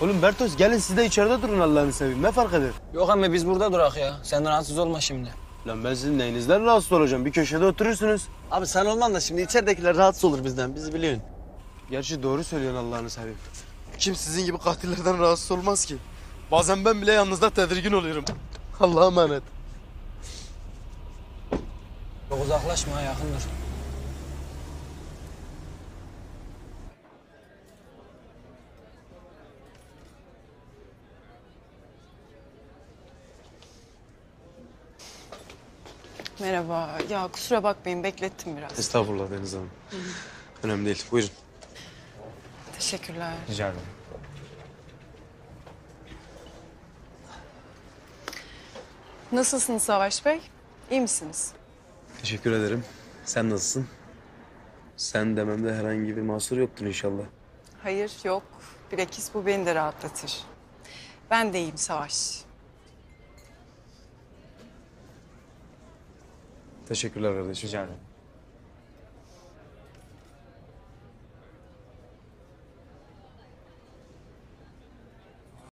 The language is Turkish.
Oğlum Bertos gelin siz de içeride durun Allah'ını seveyim. Ne fark eder? Yok ama biz burada durak ya. Sen rahatsız olma şimdi. Lan ben sizin neyinizden rahatsız olacağım? Bir köşede oturursunuz. Abi sen olman da şimdi içeridekiler rahatsız olur bizden. Bizi biliyorsun. Gerçi doğru söylüyorsun Allah'ını seveyim. Kim sizin gibi katillerden rahatsız olmaz ki? Bazen ben bile yalnızda tedirgin oluyorum. Allah'a emanet. Çok uzaklaşma yakındır. Merhaba. Ya kusura bakmayın beklettim biraz. Estağfurullah Deniz Hanım. Önemli değil. Buyurun. Teşekkürler. Rica ederim. Nasılsınız Savaş Bey? İyi misiniz? Teşekkür ederim. Sen nasılsın? Sen dememde herhangi bir mahsur yoktur inşallah. Hayır yok. Bilakis bu beni de rahatlatır. Ben de iyiyim Savaş. Teşekkürler kardeşim. Rica ederim.